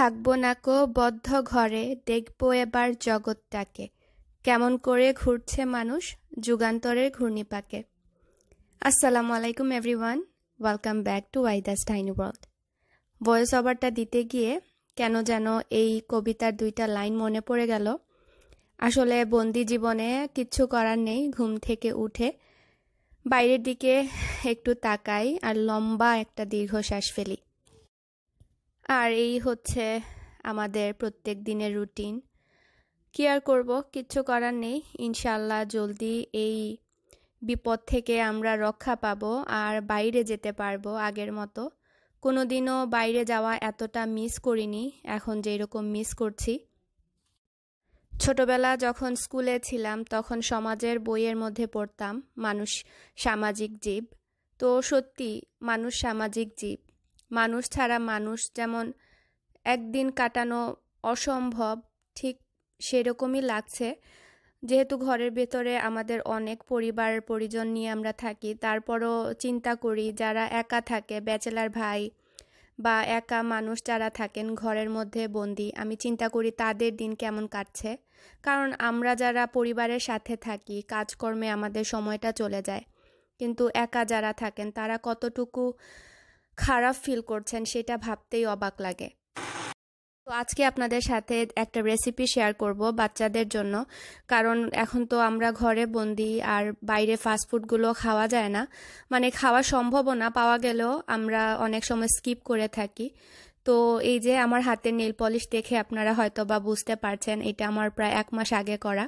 থাকব নাকো বদ্ধ ঘরে, দেখব এবার জগৎটাকে। কেমন করে ঘুরছে মানুষ যুগান্তরের ঘূর্ণিপাকে। আসসালামু আলাইকুম everyone, welcome back to Wydas tiny world. Voice ওভারটা দিতে গিয়ে কেন যেন এই কবিতার দুইটা লাইন মনে পড়ে গেল। আসলে বন্দি জীবনে কিচ্ছু করার নেই, ঘুম থেকে উঠে বাইরের দিকে একটু তাকাই আর লম্বা একটা দীর্ঘশ্বাস ফেলি। আর এই হচ্ছে আমাদের প্রত্যেক দিনের রুটিন। কি আর করব? কিচ্ছু করার নেই। ইনশাল্লাহ জলদি এই বিপদ থেকে আমরা রক্ষা পাবো আর বাইরে যেতে পারব আগের মতো। কোনো দিনও বাইরে যাওয়া এতটা মিস করিনি, এখন যেরকম মিস করছি। ছোটবেলা যখন স্কুলে ছিলাম তখন সমাজের বইয়ের মধ্যে পড়তাম, মানুষ সামাজিক জীব। তো সত্যি, মানুষ সামাজিক জীব। মানুষ ছাড়া মানুষ যেমন একদিন কাটানো অসম্ভব, ঠিক সেরকমই লাগছে। যেহেতু ঘরের ভেতরে আমাদের অনেক পরিবার, পরিজন নিয়ে আমরা থাকি, তারপরও চিন্তা করি যারা একা থাকে, ব্যাচেলার ভাই বা একা মানুষ যারা থাকেন, ঘরের মধ্যে বন্দি, আমি চিন্তা করি তাদের দিন কেমন কাটছে। কারণ আমরা যারা পরিবারের সাথে থাকি, কাজকর্মে আমাদের সময়টা চলে যায়। কিন্তু একা যারা থাকেন, তারা কতটুকু খারাপ ফিল করছেন, সেটা ভাবতেই অবাক লাগে। তো আজকে আপনাদের সাথে একটা রেসিপি শেয়ার করব বাচ্চাদের জন্য। কারণ এখন তো আমরা ঘরে বন্দি আর বাইরে ফাস্টফুডগুলো খাওয়া যায় না। মানে খাওয়া সম্ভবও না, পাওয়া গেলেও আমরা অনেক সময় স্কিপ করে থাকি। তো এই যে আমার হাতের নীল পলিশ দেখে আপনারা হয়তো বা বুঝতে পারছেন, এটা আমার প্রায় এক মাস আগে করা।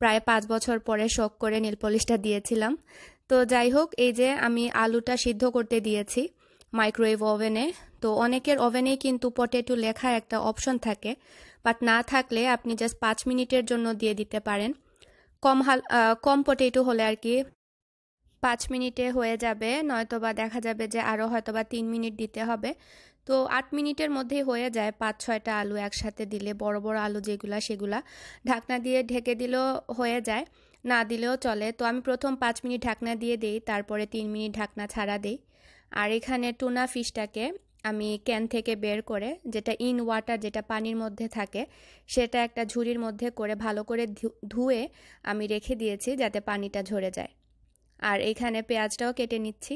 প্রায় পাঁচ বছর পরে শখ করে নীল পলিশটা দিয়েছিলাম। তো যাই হোক, এই যে আমি আলুটা সিদ্ধ করতে দিয়েছি। মাইক্রোওয়েভ ওভেনে তো অনেকের ওভেনেই কিন্তু পটেটো লেখার একটা অপশন থাকে। বাট না থাকলে আপনি জাস্ট পাঁচ মিনিটের জন্য দিয়ে দিতে পারেন। কম হাল কম পটেটো হলে আর কি পাঁচ মিনিটে হয়ে যাবে নয়তো বা দেখা যাবে যে আরও হয়তো বা তিন মিনিট দিতে হবে। তো আট মিনিটের মধ্যেই হয়ে যায় পাঁচ, ছয়টা আলু একসাথে দিলে, বড় বড় আলু যেগুলা, সেগুলা। ঢাকনা দিয়ে ঢেকে দিলেও হয়ে যায়, না দিলেও চলে। তো আমি প্রথম পাঁচ মিনিট ঢাকনা দিয়ে দিই, তারপরে তিন মিনিট ঢাকনা ছাড়া দিই। আর এখানে টুনা ফিশটাকে আমি ক্যান থেকে বের করে, যেটা ইন ওয়াটার, যেটা পানির মধ্যে থাকে, সেটা একটা ঝুড়ির মধ্যে করে ভালো করে ধুয়ে আমি রেখে দিয়েছি যাতে পানিটা ঝরে যায়। আর এখানে পেঁয়াজটাও কেটে নিচ্ছি।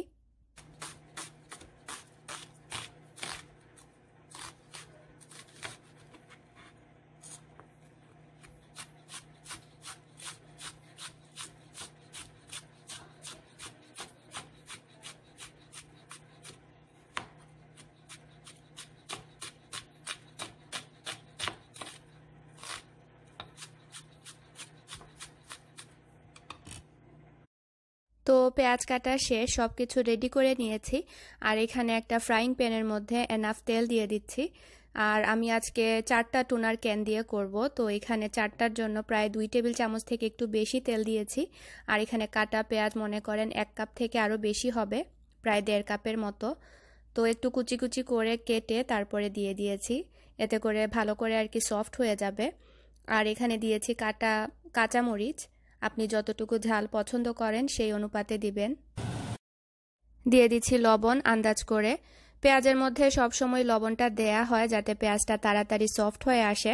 তো পেঁয়াজ কাটা শেষ সব কিছু রেডি করে নিয়েছি। আর এখানে একটা ফ্রাইং প্যানের মধ্যে এনাফ তেল দিয়ে দিচ্ছি। আর আমি আজকে চারটা টুনার ক্যান দিয়ে করব। তো এখানে চারটার জন্য প্রায় দুই টেবিল চামচ থেকে একটু বেশি তেল দিয়েছি। আর এখানে কাটা পেঁয়াজ, মনে করেন এক কাপ থেকে আরও বেশি হবে, প্রায় দেড় কাপের মতো। তো একটু কুচি কুচি করে কেটে তারপরে দিয়ে দিয়েছি। এতে করে ভালো করে আর কি সফট হয়ে যাবে। আর এখানে দিয়েছি কাটা কাঁচামরিচ। আপনি যতটুকু ঝাল পছন্দ করেন সেই অনুপাতে দিবেন। দিয়ে দিচ্ছি লবণ আন্দাজ করে। পেঁয়াজের মধ্যে সবসময় লবণটা দেয়া হয় যাতে পেঁয়াজটা তাড়াতাড়ি সফট হয়ে আসে।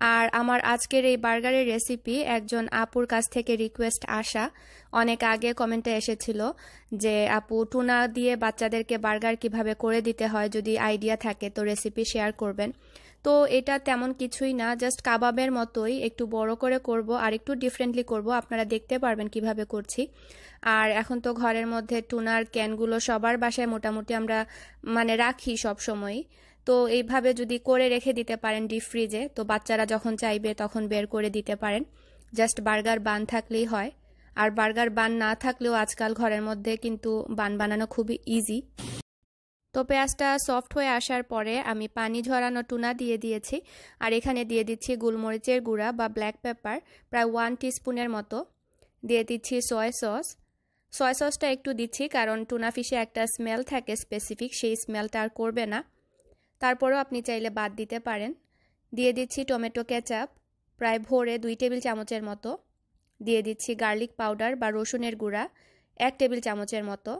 আর আমার আজকের এই বার্গারের রেসিপি একজন আপুর কাছ থেকে রিকোয়েস্ট আসা। অনেক আগে কমেন্টে এসেছিল যে, আপু, টুনা দিয়ে বাচ্চাদেরকে বার্গার কীভাবে করে দিতে হয় যদি আইডিয়া থাকে তো রেসিপি শেয়ার করবেন। তো এটা তেমন কিছুই না জাস্ট কাবাবের মতোই একটু বড় করে করব আর একটু ডিফারেন্টলি করব। আপনারা দেখতে পারবেন কীভাবে করছি। আর এখন তো ঘরের মধ্যে টুনার, ক্যানগুলো সবার বাসায় মোটামুটি আমরা মানে রাখি সব সময় তো এইভাবে যদি করে রেখে দিতে পারেন ডিপ ফ্রিজে তো বাচ্চারা যখন চাইবে তখন বের করে দিতে পারেন। জাস্ট বার্গার বান থাকলেই হয়। আর বার্গার বান না থাকলেও আজকাল ঘরের মধ্যে কিন্তু বান বানানো খুবই ইজি তো পেঁয়াজটা সফট হয়ে আসার পরে আমি পানি ঝরানো টুনা দিয়ে দিয়েছি। আর এখানে দিয়ে দিচ্ছি গোলমরিচের গুঁড়া বা ব্ল্যাক পেপার প্রায় ওয়ান টিস্পুনের মতো। দিয়ে দিচ্ছি সয় সস সয় সসটা একটু দিচ্ছি কারণ টুনা ফিশে একটা স্মেল থাকে স্পেসিফিক সেই স্মেলটা আর করবে না। তারপরেও আপনি চাইলে বাদ দিতে পারেন। দিয়ে দিচ্ছি টমেটো কেচাপ প্রায় ভোরে দুই টেবিল চামচের মতো। দিয়ে দিচ্ছি গার্লিক পাউডার বা রসুনের গুঁড়া, এক টেবিল চামচের মতো।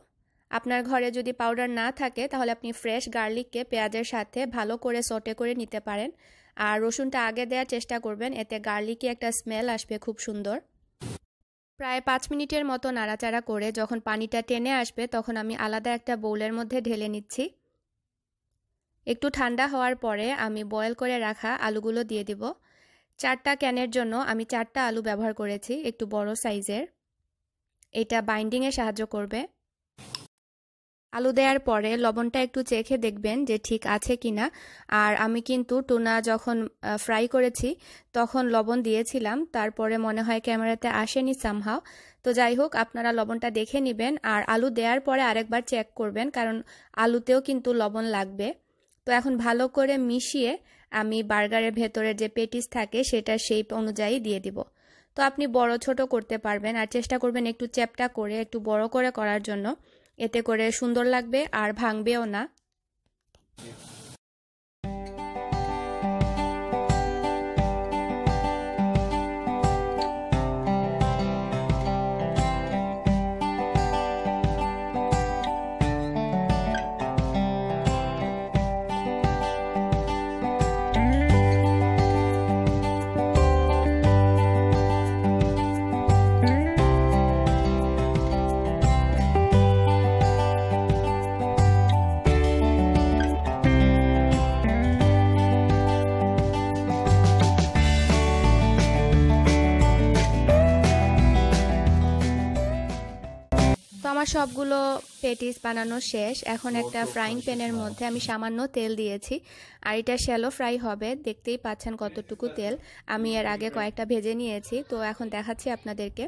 আপনার ঘরে যদি পাউডার না থাকে, তাহলে আপনি ফ্রেশ গার্লিককে পেঁয়াজের সাথে ভালো করে সটে করে নিতে পারেন। আর রসুনটা আগে দেওয়ার চেষ্টা করবেন, এতে গার্লিকে একটা স্মেল আসবে খুব সুন্দর। প্রায় পাঁচ মিনিটের মতো নাড়াচাড়া করে যখন পানিটা টেনে আসবে, তখন আমি আলাদা একটা বোলের মধ্যে ঢেলে নিচ্ছি। একটু ঠান্ডা হওয়ার পরে আমি বয়েল করে রাখা আলুগুলো দিয়ে দিব। চারটা ক্যানের জন্য আমি চারটা আলু ব্যবহার করেছি, একটু বড় সাইজের এটা বাইন্ডিংয়ে সাহায্য করবে। আলু দেওয়ার পরে লবণটা একটু চেখে দেখবেন যে ঠিক আছে কিনা। আর আমি কিন্তু টুনা যখন ফ্রাই করেছি, তখন লবণ দিয়েছিলাম। তারপরে মনে হয় ক্যামেরাতে আসেনি সামহাও তো যাই হোক, আপনারা লবণটা দেখে নেবেন। আর আলু দেওয়ার পরে আরেকবার চেক করবেন, কারণ আলুতেও কিন্তু লবণ লাগবে। তো এখন ভালো করে মিশিয়ে আমি বার্গারের ভেতরে যে পেটিস থাকে, সেটা শেপ অনুযায়ী দিয়ে দিব। তো আপনি বড় ছোট করতে পারবেন। আর চেষ্টা করবেন একটু চ্যাপটা করে, একটু বড় করে করার জন্য। এতে করে সুন্দর লাগবে আর ভাঙবেও না। আমার সবগুলো পেটিস বানানো শেষ। এখন একটা ফ্রাইং প্যানের মধ্যে আমি সামান্য তেল দিয়েছি। আর এটা শ্যালো ফ্রাই হবে দেখতেই পাচ্ছেন কতটুকু তেল। আমি এর আগে কয়েকটা ভেজে নিয়েছি তো এখন দেখাচ্ছি আপনাদেরকে।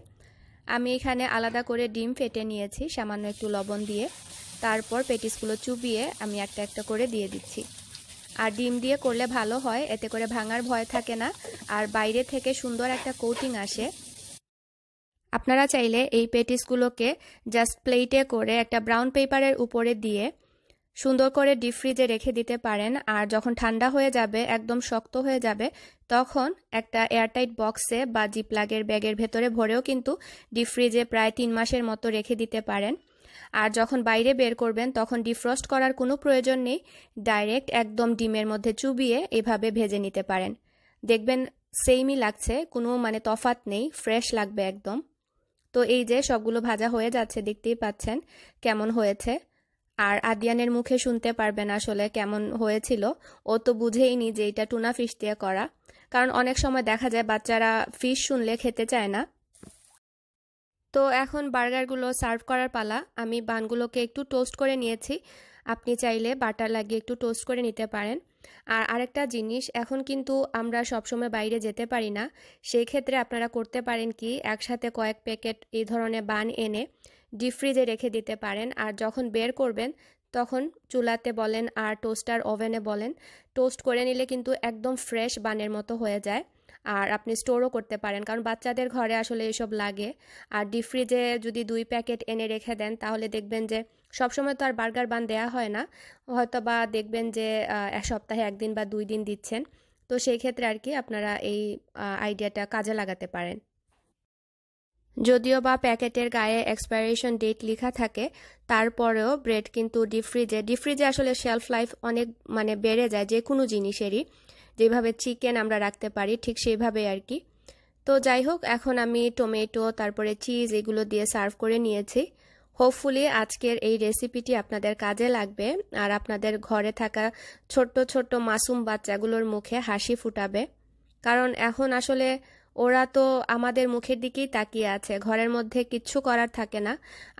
আমি এখানে আলাদা করে ডিম ফেটে নিয়েছি সামান্য একটু লবণ দিয়ে। তারপর পেটিসগুলো চুবিয়ে আমি একটা একটা করে দিয়ে দিচ্ছি। আর ডিম দিয়ে করলে ভালো হয় এতে করে ভাঙার ভয় থাকে না। আর বাইরে থেকে সুন্দর একটা কোটিং আসে। আপনারা চাইলে এই পেটিসগুলোকে জাস্ট প্লেটে করে একটা ব্রাউন পেপারের উপরে দিয়ে সুন্দর করে ডিপ ফ্রিজে রেখে দিতে পারেন। আর যখন ঠান্ডা হয়ে যাবে, একদম শক্ত হয়ে যাবে, তখন একটা এয়ারটাইট বক্সে বা জিপলাগের ব্যাগের ভেতরে ভরেও কিন্তু ডিপ ফ্রিজে প্রায় তিন মাসের মতো রেখে দিতে পারেন। আর যখন বাইরে বের করবেন, তখন ডিফ্রস্ট করার কোনো প্রয়োজন নেই। ডাইরেক্ট একদম ডিমের মধ্যে চুবিয়ে এভাবে ভেজে নিতে পারেন। দেখবেন সেমই লাগছে, কোনো মানে তফাত নেই ফ্রেশ লাগবে একদম। তো এই যে সবগুলো ভাজা হয়ে যাচ্ছে, দেখতেই পাচ্ছেন কেমন হয়েছে। আর আদিয়ানের মুখে শুনতে পারবেন আসলে কেমন হয়েছিল। ও তো বুঝেইনি যে এটা টুনা ফিশ দিয়ে করা। কারণ অনেক সময় দেখা যায় বাচ্চারা ফিশ শুনলে খেতে চায় না। তো এখন বার্গারগুলো সার্ভ করার পালা। আমি বানগুলোকে একটু টোস্ট করে নিয়েছি। আপনি চাইলে বাটার লাগিয়ে একটু টোস্ট করে নিতে পারেন। আর আরেকটা জিনিস, এখন কিন্তু আমরা সবসময় বাইরে যেতে পারি না। সেই ক্ষেত্রে আপনারা করতে পারেন কি, একসাথে কয়েক প্যাকেট এই ধরনের বান এনে ডিপ ফ্রিজে রেখে দিতে পারেন। আর যখন বের করবেন, তখন চুলাতে বলেন আর টোস্টার ওভেনে বলেন। টোস্ট করে নিলে কিন্তু একদম ফ্রেশ বানের মতো হয়ে যায়। আর আপনি স্টোরও করতে পারেন। কারণ বাচ্চাদের ঘরে আসলে এসব লাগে। আর ডিপ ফ্রিজে যদি দুই প্যাকেট এনে রেখে দেন, তাহলে দেখবেন যে সবসময় তো আর বার্গার বান দেওয়া হয় না। হয়তো বা দেখবেন যে এক সপ্তাহে একদিন বা দুই দিন দিচ্ছেন। তো সেই ক্ষেত্রে আর কি আপনারা এই আইডিয়াটা কাজে লাগাতে পারেন। যদিও বা প্যাকেটের গায়ে এক্সপায়ারেশন ডেট লেখা থাকে, তারপরেও ব্রেড কিন্তু ডিপ ফ্রিজে ডিপ ফ্রিজে আসলে শেলফ লাইফ অনেক মানে বেড়ে যায় যে কোনো জিনিসেরই। যেভাবে চিকেন আমরা রাখতে পারি, ঠিক সেইভাবে আর কি। তো যাই হোক, এখন আমি টমেটো তারপরে চিজ এগুলো দিয়ে সার্ভ করে নিয়েছি। হোপফুলি আজকের এই রেসিপিটি আপনাদের কাজে লাগবে আর আপনাদের ঘরে থাকা ছোট্ট ছোট্ট মাসুম বাচ্চাগুলোর মুখে হাসি ফুটাবে। কারণ এখন আসলে ওরা তো আমাদের মুখের দিকেই তাকিয়ে আছে ঘরের মধ্যে কিচ্ছু করার থাকে না।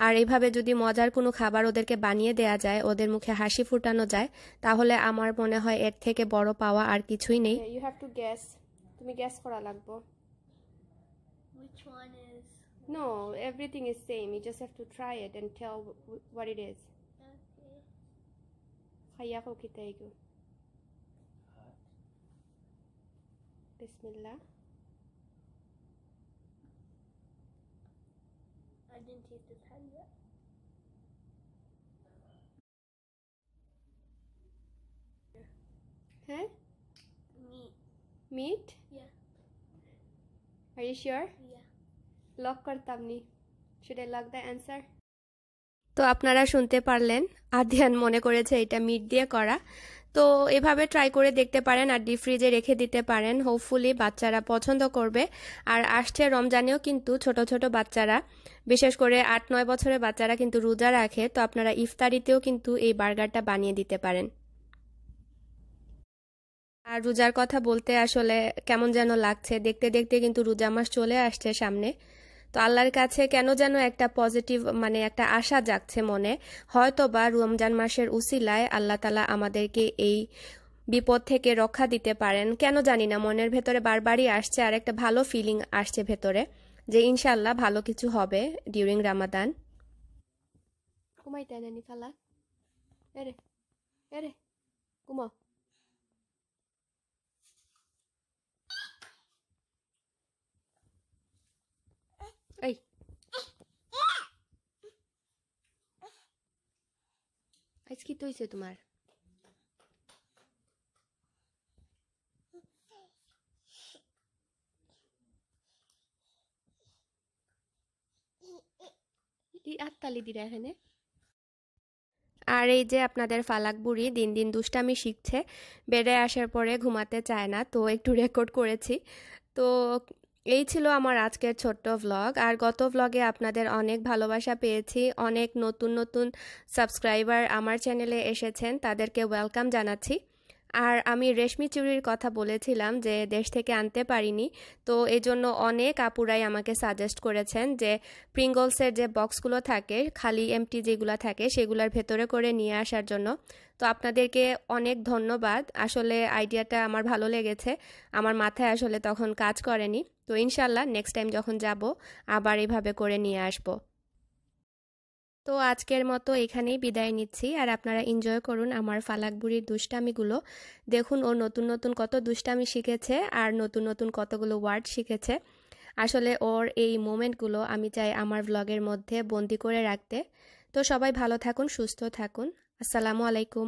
আর এইভাবে যদি মজার কোনো খাবার ওদেরকে বানিয়ে দেয়া যায় ওদের মুখে হাসি ফুটানো যায় তাহলে আমার মনে হয় এর থেকে বড় পাওয়া আর কিছুই নেই। ইউ হ্যাভ টু গ্যাস তুমি গ্যাস করা লাগবো। Which one is? No everything is same you just have to try it and tell what it is Okay. খাইয়া কিতা এগো I didn't taste this hand yet. হ্যাঁ Meat. Meet Yeah. Are you sure Yeah. Lock করতাম নি should I lock the answer তো আপনারা শুনতে পারলেন আদিয়ান মনে করেছে এটা মিট দিয়ে করা তো এভাবে ট্রাই করে দেখতে পারেন আর ডিপ ফ্রিজে রেখে দিতে পারেন। হোপফুলি বাচ্চারা পছন্দ করবে। আর আসছে রমজানেও কিন্তু ছোট ছোট বাচ্চারা, বিশেষ করে আট নয় বছরের বাচ্চারা কিন্তু রোজা রাখে। তো আপনারা ইফতারিতেও কিন্তু এই বার্গারটা বানিয়ে দিতে পারেন। আর রোজার কথা বলতে আসলে কেমন যেন লাগছে। দেখতে দেখতে কিন্তু রোজা মাস চলে আসছে সামনে। তো আল্লাহর কাছে কেন যেন একটা পজিটিভ মানে একটা আশা জাগছে মনে। হয়তো বা রমজান মাসের উসিলায় আল্লাহ তালা আমাদেরকে এই বিপদ থেকে রক্ষা দিতে পারেন। কেন জানি না, মনের ভেতরে বারবারই আসছে আর একটা ভালো ফিলিং আসছে ভেতরে যে ইনশাল্লাহ ভালো কিছু হবে ডিউরিং রামাদান কুমাইতে জানি খালা এরে এরে কুমা এই কি তৈছে তোমার? আর এই যে আপনাদের ফালাক বুড়ি দিন দিন দুষ্টামি শিখছে বেড়ে আসার পরে ঘুমাতে চায় না, তো একটু রেকর্ড করেছি। তো এই ছিল আমার আজকের ছোট্ট ভ্লগ আর গত ভ্লগে আপনাদের অনেক ভালোবাসা পেয়েছি। অনেক নতুন নতুন সাবস্ক্রাইবার আমার চ্যানেলে এসেছেন, তাদেরকে ওয়েলকাম জানাচ্ছি। আর আমি রেশমি চুরির কথা বলেছিলাম যে দেশ থেকে আনতে পারিনি, তো এই জন্য অনেক আপুরাই আমাকে সাজেস্ট করেছেন যে প্রিঙ্গলসের যে বক্সগুলো থাকে, খালি এমটি যেগুলো থাকে, সেগুলোর ভেতরে করে নিয়ে আসার জন্য। তো আপনাদেরকে অনেক ধন্যবাদ। আসলে আইডিয়াটা আমার ভালো লেগেছে। আমার মাথায় আসলে তখন কাজ করেনি। তো ইনশাল্লাহ নেক্সট টাইম যখন যাব, আবার এভাবে করে নিয়ে আসব। তো আজকের মতো এখানেই বিদায় নিচ্ছি, আর আপনারা এনজয় করুন আমার ফালাক বুড়ির দুষ্টামিগুলো। দেখুন ও নতুন নতুন কত দুষ্টামি শিখেছে, আর নতুন নতুন কতগুলো ওয়ার্ড শিখেছে। আসলে ওর এই মোমেন্টগুলো আমি চাই আমার ব্লগের মধ্যে বন্দি করে রাখতে। তো সবাই ভালো থাকুন, সুস্থ থাকুন। আসসালামু আলাইকুম।